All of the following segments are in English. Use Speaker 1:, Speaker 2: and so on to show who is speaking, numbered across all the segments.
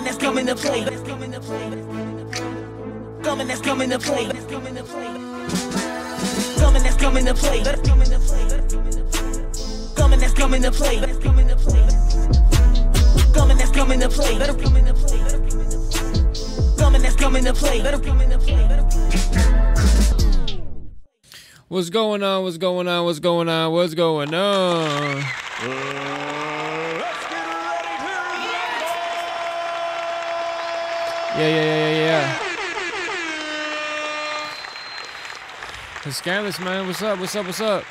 Speaker 1: Coming, that's coming to play. Coming, that's coming to play. Coming, that's coming to play. Coming, that's coming to play. Coming, that's coming to play. Coming, that's coming to play.
Speaker 2: What's going on? What's going on? What's going on? What's going on? Mm. Yeah, yeah, yeah, yeah, yeah. The Scandalous, man. What's up? What's up? What's up?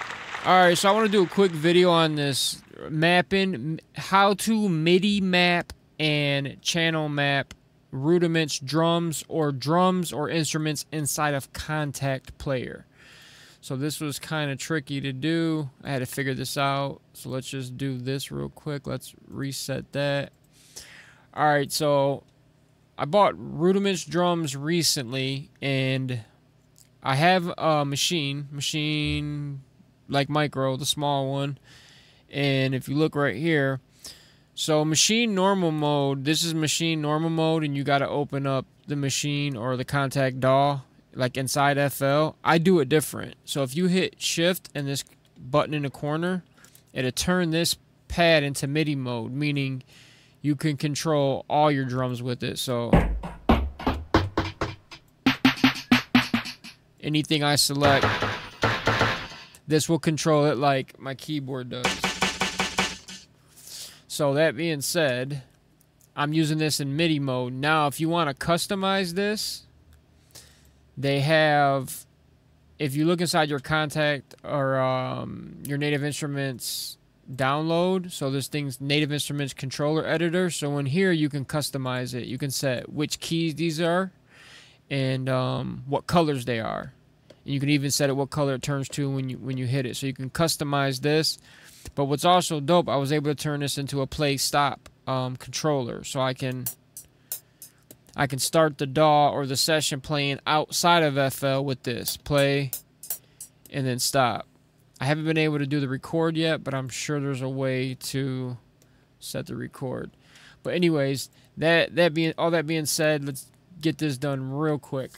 Speaker 2: All right, so I want to do a quick video on this mapping, how to MIDI map and channel map rudiments, drums, or drums or instruments inside of Kontakt Player. So this was kind of tricky to do. I had to figure this out. So let's just do this real quick. Let's reset that. All right, so I bought Rudiments drums recently, and I have a Maschine, Maschine like Mikro, the small one. And if you look right here, so Maschine normal mode, this is Maschine normal mode, and you got to open up the Maschine or the Kontakt DAW like inside FL, I do it different. So if you hit shift and this button in the corner, it'll turn this pad into MIDI mode, meaning you can control all your drums with it. So anything I select, this will control it like my keyboard does. So that being said, I'm using this in MIDI mode. Now, if you want to customize this, they have, if you look inside your Kontakt or um, your Native Instruments download, so this thing's Native Instruments controller editor. So in here, you can customize it. You can set which keys these are and um, what colors they are. And you can even set it what color it turns to when you when you hit it. So you can customize this. But what's also dope, I was able to turn this into a play stop um, controller, so I can I can start the DAW or the session playing outside of FL with this. Play and then stop. I haven't been able to do the record yet, but I'm sure there's a way to set the record. But anyways, that that being all that being said, let's get this done real quick.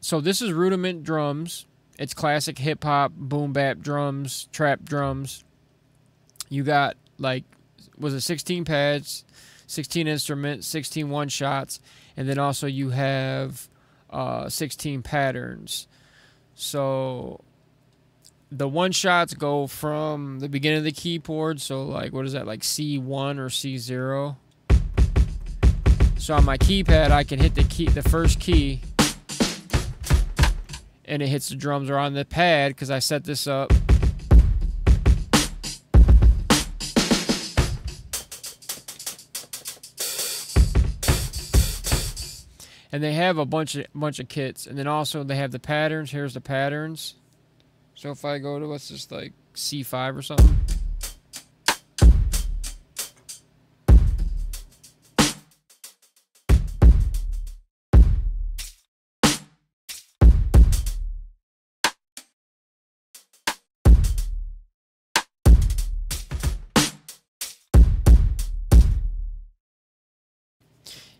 Speaker 2: So this is Rudiment drums. It's classic hip hop, boom bap drums, trap drums. You got like was it 16 pads, 16 instruments, 16 one shots, and then also you have uh, 16 patterns. So the one shots go from the beginning of the keyboard. So like, what is that? Like C1 or C0. So on my keypad, I can hit the key, the first key, and it hits the drums. Or on the pad, because I set this up. and they have a bunch of bunch of kits and then also they have the patterns here's the patterns so if i go to let's just like c5 or something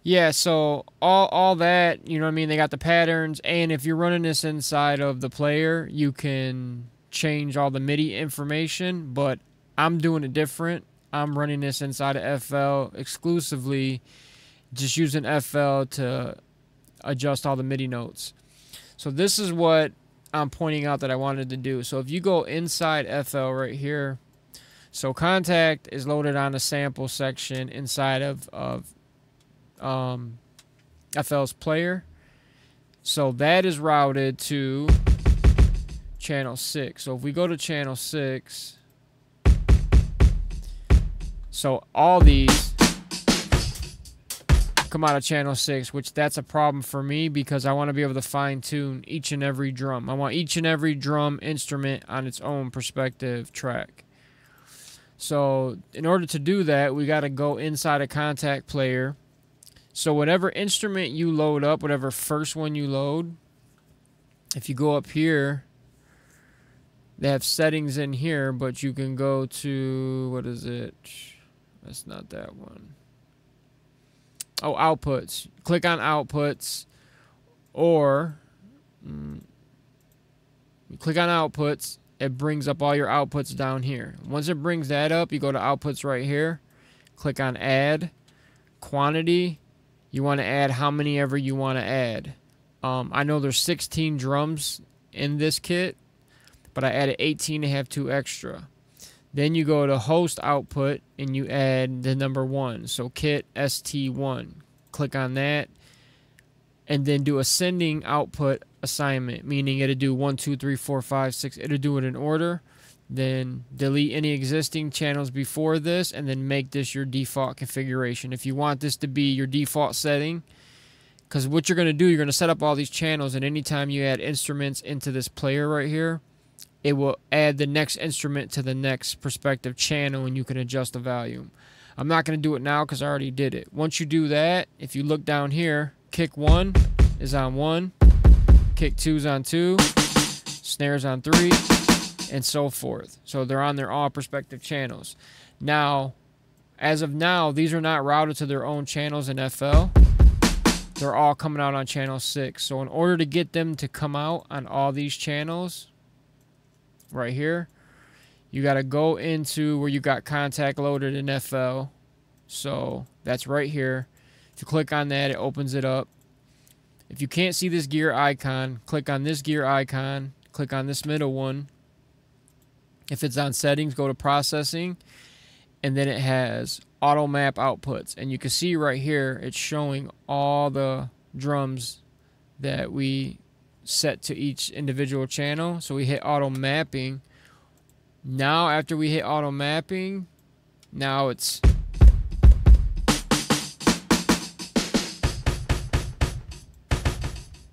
Speaker 2: Yeah, so all all that, you know what I mean, they got the patterns and if you're running this inside of the player, you can change all the MIDI information, but I'm doing it different. I'm running this inside of FL exclusively just using FL to adjust all the MIDI notes. So this is what I'm pointing out that I wanted to do. So if you go inside FL right here, so Kontakt is loaded on the sample section inside of, of um, FL's player. So that is routed to channel 6. So if we go to channel 6, so all these come out of channel 6, which that's a problem for me because I want to be able to fine tune each and every drum. I want each and every drum instrument on its own perspective track. So in order to do that, we got to go inside a Kontakt player so whatever instrument you load up, whatever first one you load, if you go up here, they have settings in here, but you can go to, what is it? That's not that one. oh outputs. Click on outputs, or mm, you click on outputs. It brings up all your outputs down here. Once it brings that up, you go to outputs right here. Click on add quantity. You want to add how many ever you want to add. Um, I know there's 16 drums in this kit, but I added 18 to have two extra. Then you go to host output and you add the number one. So kit ST1. Click on that and then do ascending output assignment, meaning it'll do one, two, three, four, five, six. It'll do it in order. Then delete any existing channels before this and then make this your default configuration. If you want this to be your default setting, because what you're going to do, you're going to set up all these channels, and anytime you add instruments into this player right here, it will add the next instrument to the next perspective channel, and you can adjust the volume. I'm not going to do it now because I already did it. Once you do that, if you look down here, kick 1 is on 1, kick 2 is on 2, snares on 3, and so forth. So they're on their all perspective channels. Now, as of now, these are not routed to their own channels in FL they're all coming out on channel 6. So in order to get them to come out on all these channels right here, you got to go into where you got Kontakt loaded in FL. So that's right here. If you click on that, it opens it up. If you can't see this gear icon, click on this gear icon, click on this middle one. If it's on settings, go to processing, and then it has auto map outputs. And you can see right here it's showing all the drums that we set to each individual channel. So we hit auto mapping. Now after we hit auto mapping now it's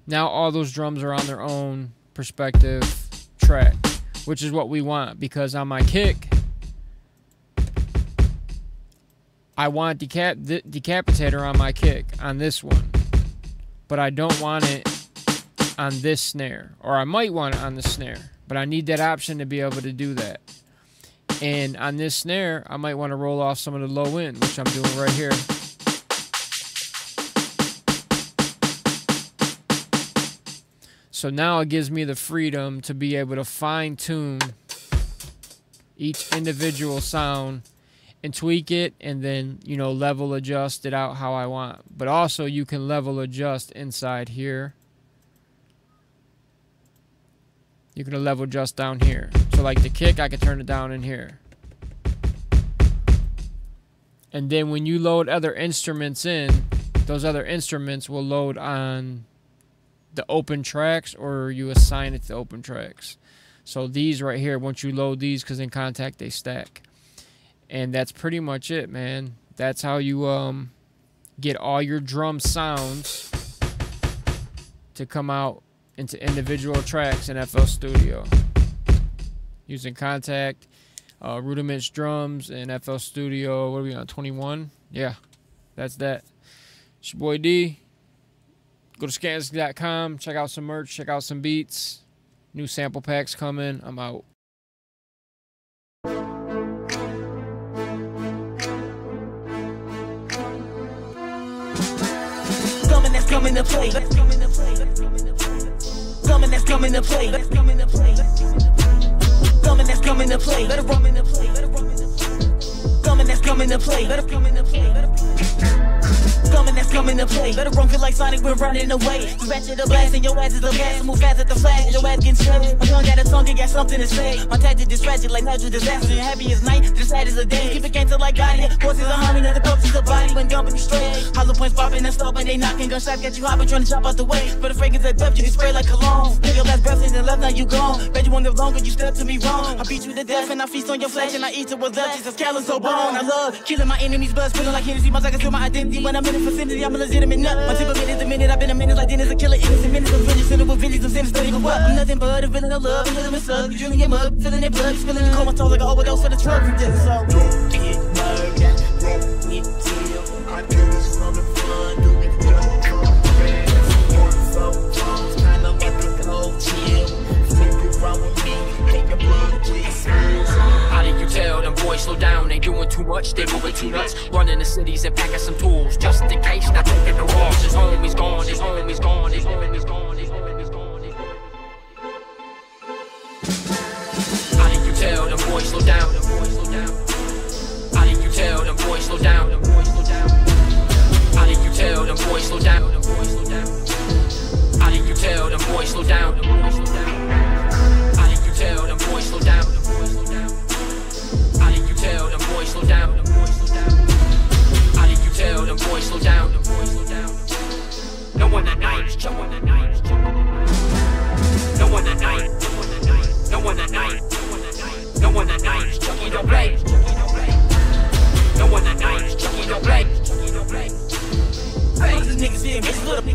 Speaker 2: now all those drums are on their own perspective track which is what we want because on my kick I want decap the decapitator on my kick on this one, but I don't want it on this snare, or I might want it on the snare, but I need that option to be able to do that. And on this snare, I might want to roll off some of the low end, which I'm doing right here. So now it gives me the freedom to be able to fine tune each individual sound and tweak it and then you know level adjust it out how I want. But also you can level adjust inside here. You can level adjust down here. So like the kick I can turn it down in here. And then when you load other instruments in those other instruments will load on the open tracks or you assign it to open tracks. So these right here once you load these because in Kontakt they stack. And that's pretty much it man. That's how you um get all your drum sounds to come out into individual tracks in FL Studio. Using Kontakt uh, Rudiments drums and FL Studio what are we on 21 yeah that's that. It's your boy D go to scantless.com check out some merch check out some beats new sample packs coming I'm out
Speaker 1: Coming, that's coming to play. Coming, that's coming to play. Coming, that's coming to play. Let it rum in the play. Coming, that's coming to play. Let it come in the play coming, that's coming to play. Better run feel like Sonic, we're running away. You ratchet the blast and your ass is a gas. Move fast at the flash, your ass getting stretched. My tongue got a tongue, it got something to say. My tactic is tragic like natural disaster. And happy as night, just sad as a day. Keep it gangster like God, yeah. Horses are and the corpses a body when you straight. Hollow points popping and stopping, they knocking. Gunshots got you hopping, trying to chop out the way. For the fragrance that death, you can spray like cologne. Your last breath and left, now you gone. Bet you won't live longer, you step to me wrong. I beat you to death and I feast on your flesh and I eat it with love. Jesus, callous so bone. I love killing my enemies, blood spilling like Hennessy. My can feel my identity when I'm in the vicinity. I'm a legitimate nut. My temperament is a minute. I've been a minute like Dennis, a killer. Innocent minutes of vengeance. With vengeance. I'm sinister. Even what? I'm nothing but a villain of love. Feeling it slug. You drinking your mug. Feeling it blood. Spilling the comatose like a overdose for the drug from this. So, get murdered. Get till. I do this
Speaker 3: slow down? They doing too much, they moving too nuts. Running the cities and packing some tools just in case. Not taking homie's gone, his homie's gone, his homie's gone, his homie's gone, his homie's gone. How did you tell them boys slow down? Them boys slow down. How did you tell them boys slow down? Them boys slow down. How did you tell them boys slow down? Them boys slow down. How did you tell them boys slow down? One at night,